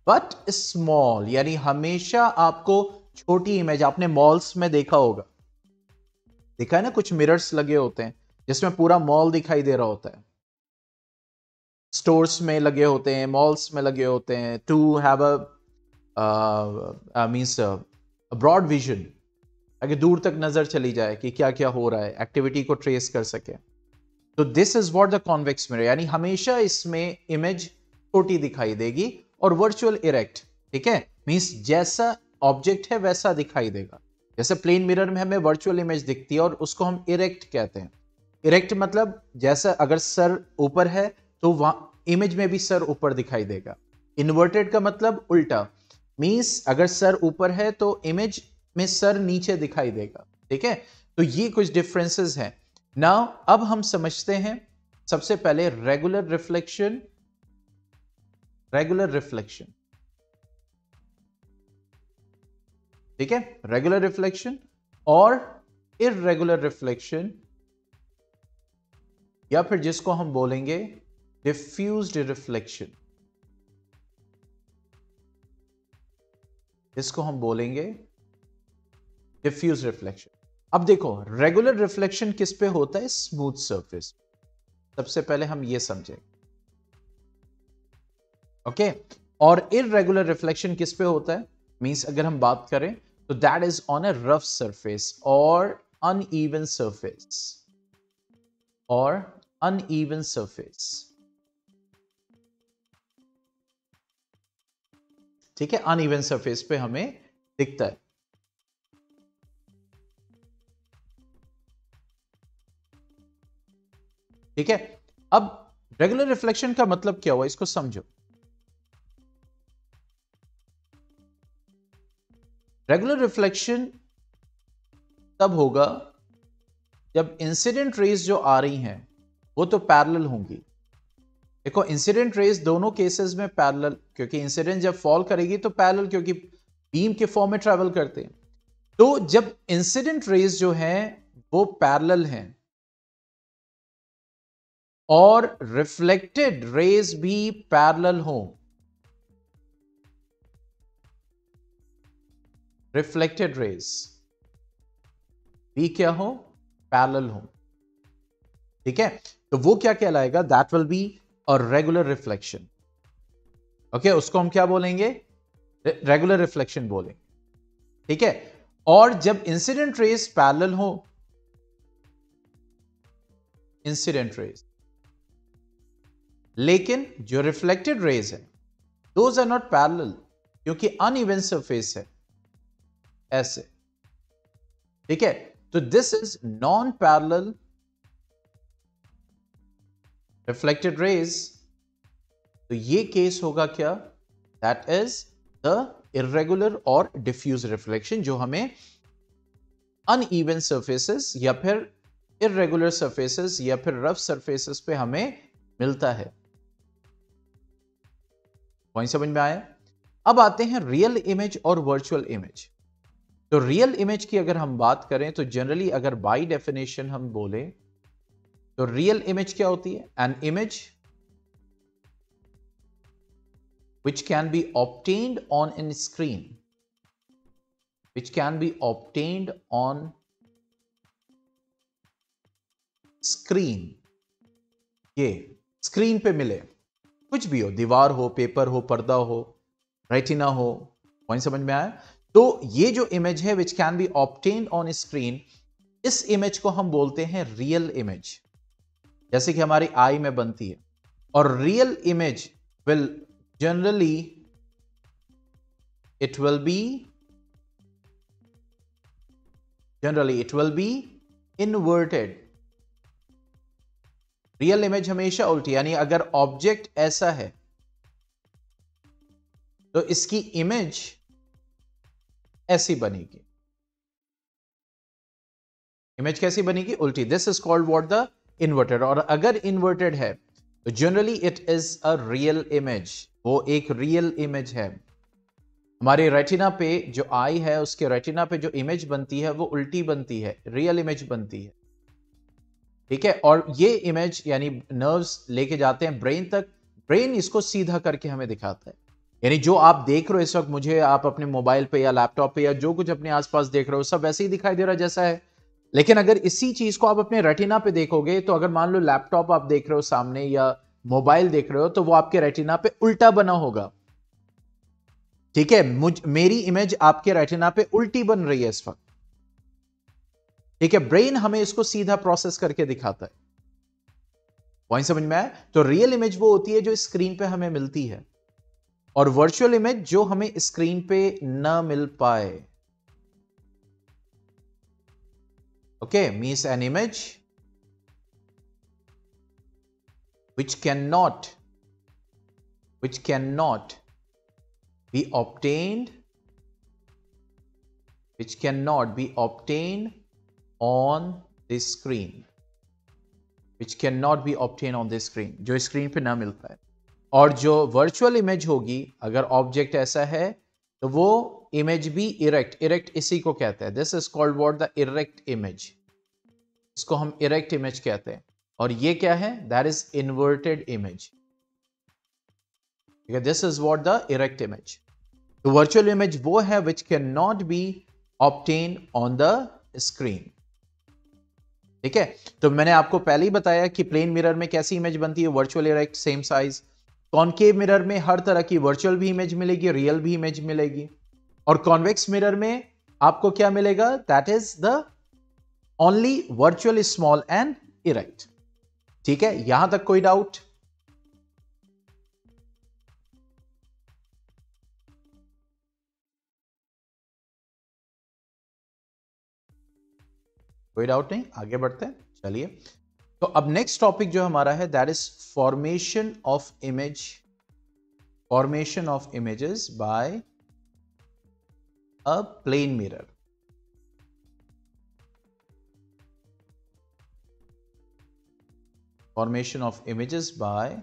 S1: बट स्मॉल यानी हमेशा आपको छोटी इमेज आपने मॉल्स में देखा होगा। देखा है ना, कुछ मिरर्स लगे होते हैं, जिसमें पूरा मॉल दिखाई दे रहा होता है। स्टोर्स में लगे होते हैं मॉल्स में लगे होते हैं to have a means broad vision ताकि दूर तक नज़र चली जाए कि क्या क्या हो रहा है एक्टिविटी को ट्रेस कर सके। तो this is what the convex mirror यानी हमेशा इसमें इमेज छोटी दिखाई देगी और वर्चुअल इरेक्ट ठीक है? मीन्स जैसा ऑब्जेक्ट है, वैसा दिखाई देगा। जैसे प्लेन मिरर में हमें वर्चुअल इमेज दिखती है और उसको हम इरेक्ट कहते हैं। इरेक्ट मतलब जैसा अगर सर ऊपर है तो वहाँ इमेज में भी सर ऊपर दिखाई देगा। इन्वर्टेड का मतलब उल्टा। मीन्स अगर सर ऊपर है तो इमेज में सर नीचे दिखाई देगा। ठीक है? तो ये कुछ डिफरेंसेस हैं। ना अब हम समझते हैं, सबसे पहले रेगुलर रिफ्लेक्शन रेगुलर रिफ्लेक्शन ठीक है? रेगुलर रिफ्लेक्शन और इरेगुलर रिफ्लेक्शन या फिर जिसको हम बोलेंगे डिफ्यूज रिफ्लेक्शन इसको हम बोलेंगे डिफ्यूज रिफ्लेक्शन अब देखो रेगुलर रिफ्लेक्शन किस पे होता है? स्मूथ सरफेस सबसे पहले हम ये समझें। Okay okay? और इरेगुलर रिफ्लेक्शन किस पे होता है? मींस अगर हम बात करें तो that is on a rough surface और अनइवन सरफेस और अनइवन सरफेस ठीक है अनइवन सरफेस पे हमें दिखता है। ठीक है, अब रेगुलर रिफ्लेक्शन का मतलब क्या हुआ? इसको समझो। रेगुलर रिफ्लेक्शन तब होगा जब इंसिडेंट रेज जो आ रही हैं, वो तो पैरेलल होंगी। देखो इंसिडेंट रेज दोनों केसेस में पैरेलल क्योंकि इंसिडेंट जब फॉल करेगी तो पैरेलल क्योंकि बीम के फॉर्म में ट्रेवल करते हैं। तो जब इंसिडेंट रेज जो हैं, वो पैरेलल हैं, और रिफ्लेक्टेड रेज भी पैरेलल हों रिफ्लेक्टेड रेज भी क्या हो पैरल हो ठीक है? तो वो क्या कहलाएगा? That will be a regular reflection okay उसको हम क्या बोलेंगे? रेगुलर रिफ्लेक्शन बोलेंगे. ठीक है? और जब इंसिडेंट रेस पैरेलल हो इंसिडेंट रेस लेकिन जो रिफ्लेक्टेड रेज है दोज आर नॉट पैरेलल क्योंकि अनइवन सरफेस है। ऐसे। ठीक है? तो this is non parallel reflected rays तो ये केस होगा क्या? दैट इज़ द इरेगुलर और डिफ्यूज रिफ्लेक्शन जो हमें अनइवन सर्फेसेस या फिर इरेगुलर सर्फेसेस या फिर रफ सर्फेसेस पे हमें मिलता है। समझ में आया? अब आते हैं रियल इमेज और वर्चुअल इमेज तो रियल इमेज की अगर हम बात करें तो जनरली अगर बाय डेफिनेशन हम बोले तो रियल इमेज क्या होती है? An image which can be obtained on a screen, which can be obtained on screen. ये स्क्रीन पे मिले। कुछ भी हो, दीवार हो पेपर हो, पर्दा हो रेटिना हो पॉइंट समझ में आया? तो ये जो इमेज है which can be obtain on screen इस इमेज को हम बोलते हैं रियल इमेज जैसे कि हमारी आई में बनती है। और real image will generally it will be, generally it will be inverted. Real image हमेशा उल्टी यानी अगर ऑब्जेक्ट ऐसा है तो इसकी इमेज ऐसी बनेगी। इमेज कैसी बनेगी? उल्टी this is called what the inverted और अगर इन्वर्टेड है तो generally it is a real image वो एक रियल इमेज है। हमारे रेटिना पे जो आई है, उसके रेटिना पे जो इमेज बनती है, वो उल्टी बनती है रियल इमेज बनती है। ठीक है? और ये इमेज यानी नर्व्स लेके जाते हैं ब्रेन तक ब्रेन इसको सीधा करके हमें दिखाता है। यानी जो आप देख रहे हो इस वक्त, मुझे आप अपने मोबाइल पे या लैपटॉप पे या जो कुछ अपने आसपास देख रहे हो, सब वैसे ही दिखाई दे रहा जैसा है। लेकिन अगर इसी चीज़ को आप अपने रेटिना पे देखोगे तो अगर मान लो लैपटॉप आप देख रहे हो सामने या मोबाइल देख रहे हो तो वो आपके रेटिना पे उल्टा बना होगा। ठीक है? मुझ, मेरी इमेज आपके रेटिना पे उल्टी बन रही है इस वक्त। ठीक है? ब्रेन हमें इसको सीधा प्रोसेस करके दिखाता है। पॉइंट समझ में आया? तो रियल इमेज वो होती है जो स्क्रीन पे हमें मिलती है। और वर्चुअल इमेज जो हमें स्क्रीन पे न मिल पाए okay means an image which cannot which cannot be obtained which cannot be obtained on the screen which cannot be obtained on the screen जो स्क्रीन पे ना मिल पाए और जो वर्चुअल इमेज होगी, अगर ऑब्जेक्ट ऐसा है तो वो इमेज भी इरेक्ट इरेक्ट इसी को कहते हैं। This is called what the erect image इसको हम इरेक्ट इमेज कहते हैं। और ये क्या है? That is inverted image this is what the erect image तो वर्चुअल इमेज वो है which can not be obtain on the screen ठीक है? तो मैंने आपको पहले ही बताया कि प्लेन मिरर में कैसी इमेज बनती है? Virtual erect same size concave mirror में हर तरह की वर्चुअल भी इमेज मिलेगी रियल भी इमेज मिलेगी। और कॉन्वेक्स मिरर में आपको क्या मिलेगा? That is the only virtual small and erect ठीक है? यहाँ तक कोई डाउट कोई डाउट नहीं? आगे बढ़ते हैं। चलिए। तो अब नेक्स्ट टॉपिक जो हमारा है that is formation of image formation of images by a plane mirror formation of images by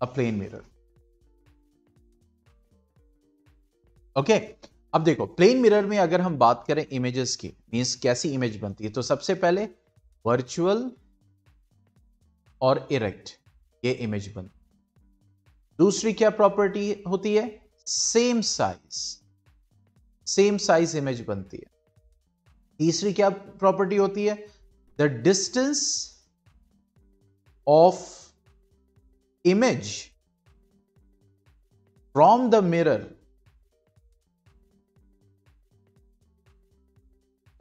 S1: a plane mirror. Okay okay, अब देखो प्लेन मिरर में अगर हम बात करें इमेजेस की मीन्स कैसी इमेज बनती है तो सबसे पहले वर्चुअल और इरेक्ट ये इमेज बनती दूसरी क्या प्रॉपर्टी होती है? Same size same size image बनती है। तीसरी क्या प्रॉपर्टी होती है? The distance of image from the mirror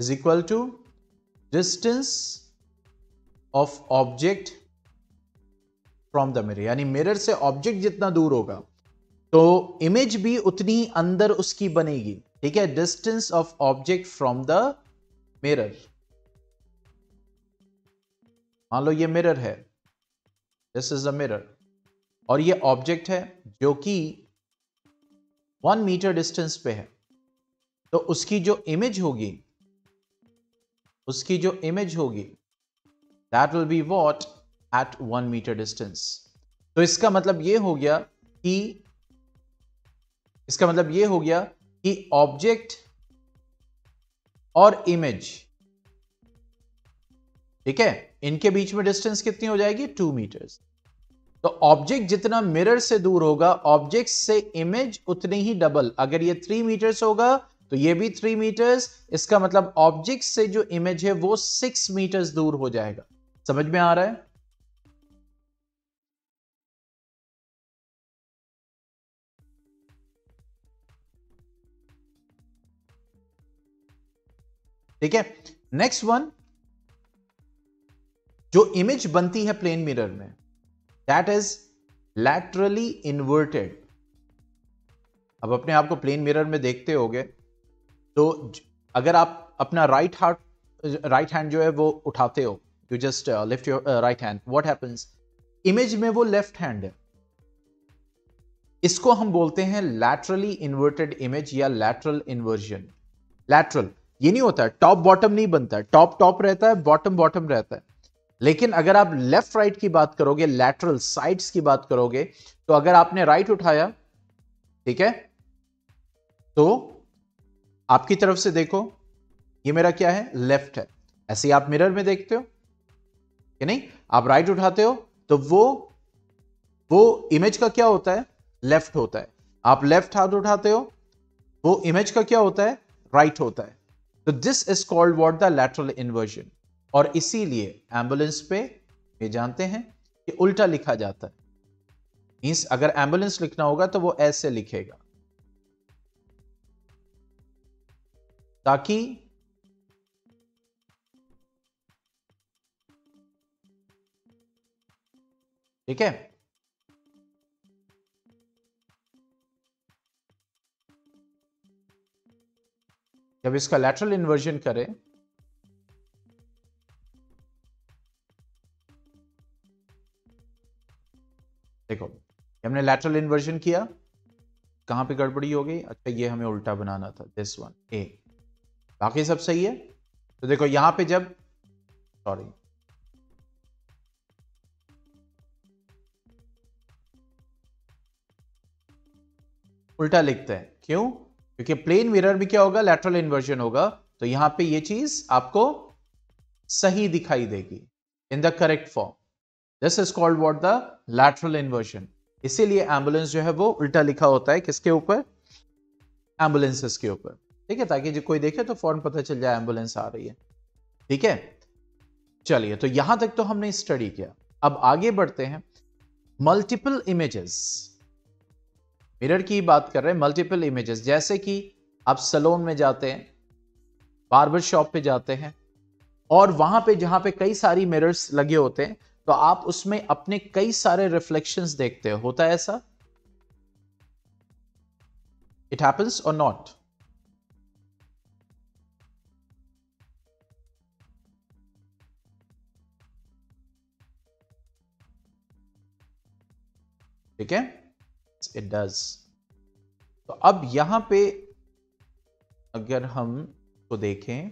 S1: is equal to distance of object from the mirror यानी मिरर से ऑब्जेक्ट जितना दूर होगा तो इमेज भी उतनी अंदर उसकी बनेगी। ठीक है? Distance of object from the mirror मान लो ये मिरर है। दिस इज़ द मिरर और ये ऑब्जेक्ट है जो कि वन मीटर डिस्टेंस पे है। तो उसकी जो इमेज होगी उसकी जो इमेज होगी that will be what at one metre distance तो इसका मतलब यह हो गया कि, इसका मतलब यह हो गया कि ऑब्जेक्ट और इमेज ठीक है? इनके बीच में डिस्टेंस कितनी हो जाएगी? टू मीटर्स तो ऑब्जेक्ट जितना मिरर से दूर होगा ऑब्जेक्ट से इमेज उतनी ही डबल अगर ये थ्री मीटर्स होगा तो ये भी थ्री मीटर्स इसका मतलब ऑब्जेक्ट से जो इमेज है वो सिक्स मीटर्स दूर हो जाएगा। समझ में आ रहा है? ठीक है? नेक्स्ट वन जो इमेज बनती है प्लेन मिरर में दैट इज़ लैटरली इन्वर्टेड अब अपने आप को प्लेन मिरर में देखते होगे तो अगर आप अपना राइट हार्ट राइट हैंड जो है वो उठाते हो you just lift your right hand what happens image में वो लेफ़्ट हैंड है। इसको हम बोलते हैं लैटरली इन्वर्टेड इमेज या लैटरल इन्वर्जन लैटरल ये नहीं होता टॉप बॉटम नहीं बनता टॉप टॉप रहता है बॉटम बॉटम रहता है। लेकिन अगर आप लेफ़्ट राइट की बात करोगे लैटरल साइड्स की बात करोगे तो अगर आपने राइट उठाया, ठीक है? तो आपकी तरफ़ से देखो, ये मेरा क्या है? लेफ़्ट है। ऐसे ही आप मिरर में देखते हो, कि नहीं? आप राइट उठाते हो तो वो वो इमेज का क्या होता है? लेफ़्ट होता है। आप लेफ़्ट हाथ उठाते हो, वो इमेज का क्या होता है? राइट right होता है। तो this is called what the lateral inversion और इसीलिए एंबुलेंस पे ये जानते हैं कि उल्टा लिखा जाता है। मीन्स अगर एंबुलेंस लिखना होगा तो वो ऐसे लिखेगा। ताकि ठीक है? जब इसका लैटरल इन्वर्जन करें, देखो हमने लैटरल इन्वर्जन किया, कहाँ पे गड़बड़ी हो गई? अच्छा ये हमें उल्टा बनाना था दिस वन ए बाकी सब सही है? तो देखो, यहाँ पे जब सॉरी उल्टा लिखते हैं। क्यों? क्योंकि प्लेन मिरर में क्या होगा? लेटरल इन्वर्जन होगा। तो यहाँ पे ये चीज़ आपको सही दिखाई देगी। In the correct form this is called what the lateral inversion इसीलिए एंबुलेंस जो है वो उल्टा लिखा होता है किसके ऊपर? एम्बुलेंसेस के ऊपर। ठीक है, ताकि कोई देखे तो फ़ौरन पता चल जाए, एंबुलेंस आ रही है। ठीक है? चलिए तो यहाँ तक तो हमने स्टडी किया। अब आगे बढ़ते हैं। मल्टीपल इमेजेस मिरर की बात कर रहे हैं मल्टीपल इमेजेस जैसे कि आप सलोन में जाते हैं बार्बर शॉप पे जाते हैं, और वहाँ पे, जहाँ पे कई सारी मिरर्स लगे होते हैं तो आप उसमें अपने कई सारे रिफ्लेक्शंस देखते हो। होता है ऐसा? इट हैपन्स और नॉट ठीक है? इट डज तो अब यहाँ पे अगर हम को देखें,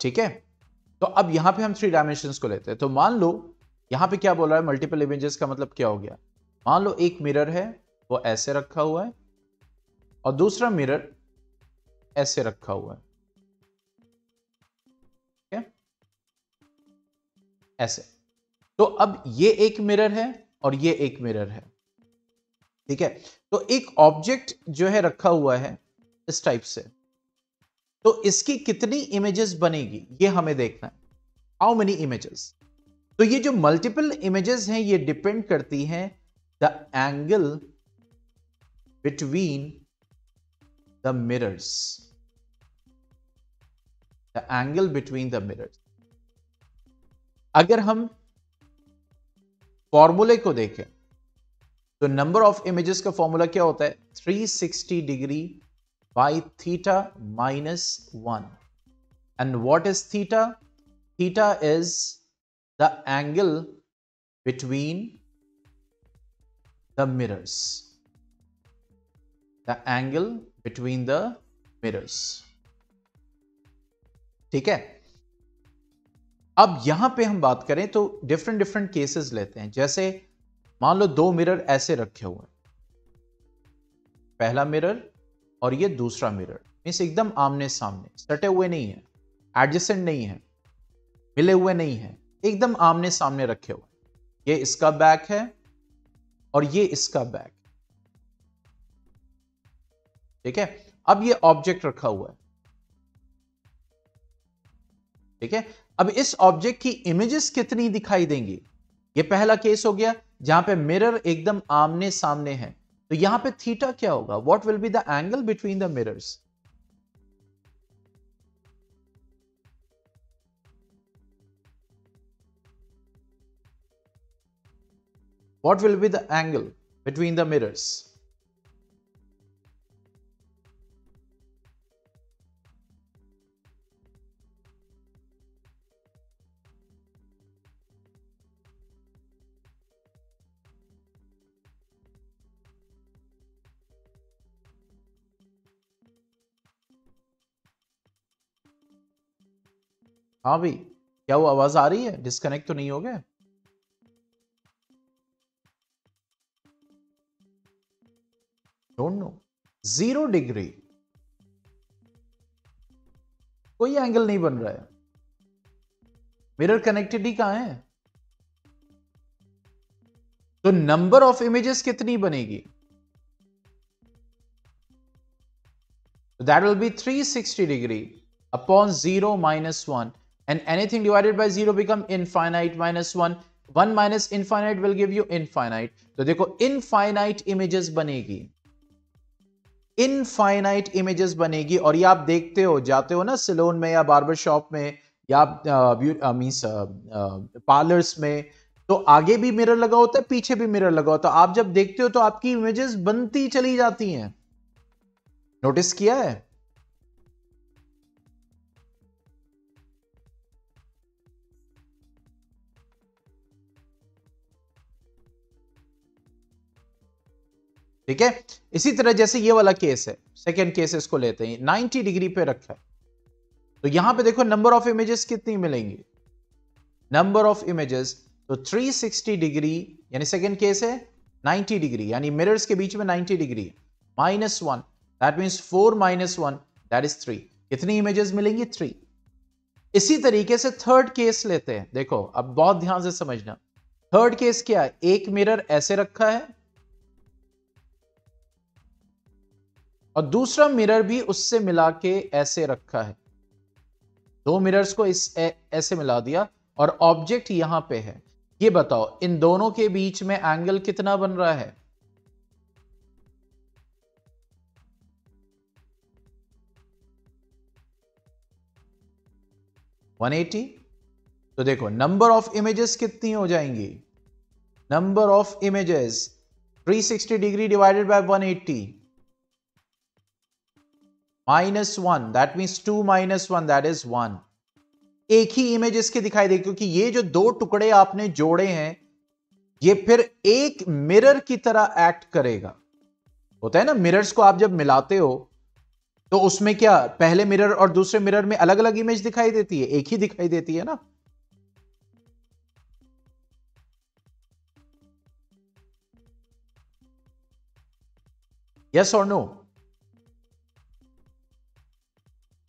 S1: ठीक है? तो अब यहाँ पे हम थ्री डायमेंशन को लेते हैं। तो मान लो, यहाँ पे क्या बोल रहा है? मल्टीपल इमेजेस का मतलब क्या हो गया? मान लो एक मिरर है वो ऐसे रखा हुआ है और दूसरा मिरर ऐसे रखा हुआ है। ऐसे। तो अब ये एक मिरर है और ये एक मिरर है। ठीक है? तो एक ऑब्जेक्ट जो है रखा हुआ है इस टाइप से। तो इसकी कितनी इमेजेस बनेगी, ये हमें देखना है। हाउ मेनी इमेजेस तो ये जो मल्टीपल इमेजेस हैं, ये डिपेंड करती हैं the angle between the mirrors the angle between the mirrors अगर हम फॉर्मूले को देखें तो नंबर ऑफ़ इमेजेस का फॉर्मूला क्या होता है? 360 degree by theta minus one and what is theta theta is the angle between the mirrors the angle between the mirrors ठीक है? अब यहाँ पे हम बात करें तो डिफरेंट डिफरेंट केसेस लेते हैं। जैसे मान लो दो मिरर ऐसे रखे हुए हैं। पहला मिरर और ये दूसरा मिरर मीन्स एकदम आमने सामने। सटे हुए नहीं है। एडजस्टेंट नहीं है। मिले हुए नहीं है। एकदम आमने सामने रखे हुए ये इसका बैक है और ये इसका बैक ठीक है? अब ये ऑब्जेक्ट रखा हुआ है। ठीक है? अब इस ऑब्जेक्ट की इमेजेस कितनी दिखाई देंगी? ये पहला केस हो गया, जहाँ पे मिरर एकदम आमने सामने है। तो यहाँ पे थीटा क्या होगा? What will be the angle between the mirrors what will be the angle between the mirrors? हाँ भाई, क्या वो आवाज़ आ रही है? डिस्कनेक्ट तो नहीं हो गया? डोंट नो ज़ीरो डिग्री कोई एंगल नहीं बन रहा है। मिरर कनेक्टेड ही कहाँ है? तो नंबर ऑफ़ इमेजेस कितनी बनेगी? That will be 360 degree upon zero minus one and anything divided by zero become infinite minus one. One minus infinite will give you infinite तो देखो इनफाइनाइट इमेजेस बनेगी। Infinite images बनेगी। और ये आप देखते हो, जाते हो ना सिलोन में या बार्बर शॉप में, या मीन्स पार्लर्स में तो आगे भी मिरर लगा होता है, पीछे भी मिरर लगा होता है। आप जब देखते हो तो आपकी इमेजेस बनती चली जाती हैं। नोटिस किया है? ठीक है? इसी तरह जैसे ये वाला केस है सेकेंड केस इसको लेते हैं। 90 डिग्री पे रखा है। तो यहाँ पे देखो नंबर ऑफ़ इमेजेस कितनी मिलेंगी? नंबर ऑफ़ इमेजेस तो 360 डिग्री, यानी सेकेंड केस है 90 डिग्री, यानी मिरर्स के बीच में 90 degree minus one that means four minus one that is three कितनी इमेजेस मिलेंगी? थ्री इसी तरीके से थर्ड केस लेते हैं। देखो, अब बहुत ध्यान से समझना। थर्ड केस क्या है? एक मिरर ऐसे रखा है और दूसरा मिरर भी उससे मिला के ऐसे रखा है। दो मिरर्स को इस ए, ऐसे मिला दिया और ऑब्जेक्ट यहाँ पे है। ये बताओ इन दोनों के बीच में एंगल कितना बन रहा है? वन एटी तो देखो नंबर ऑफ़ इमेजेस कितनी हो जाएँगी? Number of images 360 degree divided by 180 minus one that means two minus one that is one एक ही इमेज इसके दिखाई दे क्योंकि ये जो दो टुकड़े आपने जोड़े हैं, ये फिर एक मिरर की तरह एक्ट करेगा। होता है ना मिरर्स को आप जब मिलाते हो तो उसमें क्या पहले मिरर और दूसरे मिरर में अलग अलग इमेज दिखाई देती है? एक ही दिखाई देती है ना? यस और नो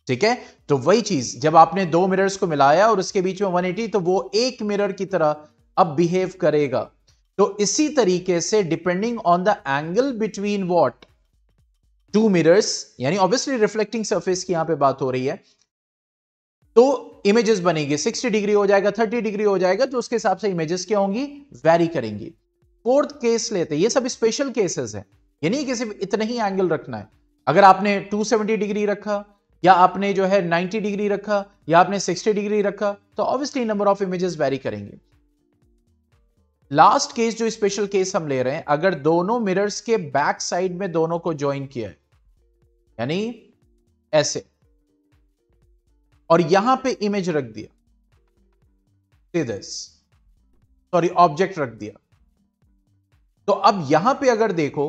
S1: ठीक है? तो वही चीज़, जब आपने दो मिरर्स को मिलाया और उसके बीच में 180 तो वो एक मिरर की तरह अब बिहेव करेगा। तो इसी तरीके से depending on the angle between what two mirrors यानी ऑब्वियसली रिफ्लेक्टिंग सरफेस की यहाँ पे बात हो रही है। तो इमेजेस बनेगी। 60 डिग्री हो जाएगा 30 डिग्री हो जाएगा तो उसके हिसाब से इमेजेस क्या होंगी? वेरी करेंगी। फोर्थ केस लेते ये सब स्पेशल केसेस है। ये नहीं कि सिर्फ़ इतना ही एंगल रखना है। अगर आपने 270 डिग्री रखा या आपने जो है 90 डिग्री रखा, या आपने 60 डिग्री रखा तो obviously number of images vary करेंगे। लास्ट केस जो स्पेशल केस हम ले रहे हैं, अगर दोनों मिरर्स के बैक साइड में दोनों को ज्वाइन किया है, यानी ऐसे। और यहाँ पे इमेज रख दिया। सॉरी ऑब्जेक्ट रख दिया। तो अब यहाँ पे अगर देखो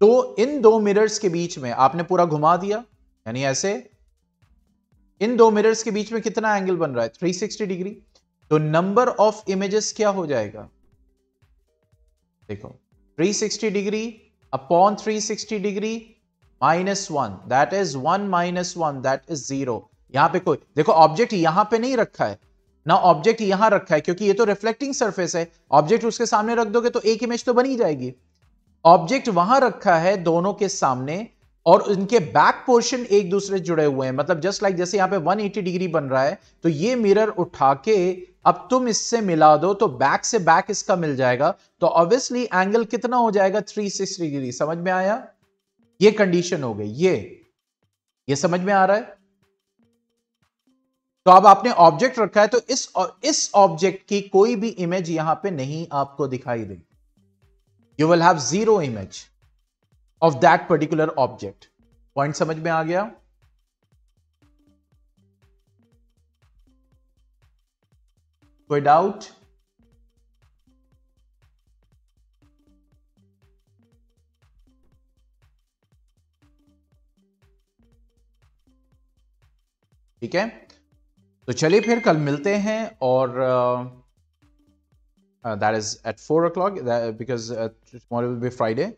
S1: तो इन दो मिरर्स के बीच में आपने पूरा घुमा दिया यानी ऐसे, इन दो मिरर्स के बीच में कितना एंगल बन रहा है? 360 डिग्री तो नंबर ऑफ़ इमेजेस क्या हो जाएगा? देखो 360 degree upon 360 degree minus one that is one minus one that is zero यहाँ पे कोई, देखो ऑब्जेक्ट यहाँ पे नहीं रखा है। ना ऑब्जेक्ट यहाँ रखा है, क्योंकि ये तो रिफ्लेक्टिंग सरफेस है। ऑब्जेक्ट उसके सामने रख दोगे तो एक इमेज तो बनी जाएगी। ऑब्जेक्ट वहाँ रखा है दोनों के सामने और इनके बैक पोर्शन एक दूसरे जुड़े हुए हैं। मतलब जस्ट लाइक जैसे यहाँ पे 180 डिग्री बन रहा है तो ये मिरर उठा के अब तुम इससे मिला दो तो बैक से बैक इसका मिल जाएगा। तो ऑब्वियसली एंगल कितना हो जाएगा? 360 डिग्री समझ में आया? ये कंडीशन हो गई। ये ये समझ में आ रहा है? तो अब आपने ऑब्जेक्ट रखा है तो इस इस ऑब्जेक्ट की कोई भी इमेज यहाँ पे नहीं आपको दिखाई देगी। You will have zero image of that particular object point समझ में आ गया? कोई डाउट ठीक है? तो चलिए फिर कल मिलते हैं और that is at four o'clock because will be Friday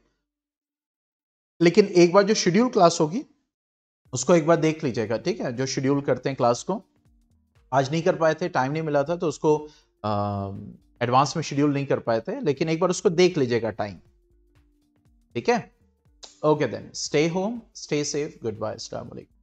S1: लेकिन एक बार जो शेड्यूल क्लास होगी, उसको एक बार देख लीजिएगा, ठीक है? जो शेड्यूल करते हैं क्लास को। आज नहीं कर पाए थे टाइम नहीं मिला था तो उसको एडवांस में शेड्यूल नहीं कर पाए थे, लेकिन एक बार उसको देख लीजिएगा टाइम ठीक है? Okay then stay home stay safe goodbye वालेकुम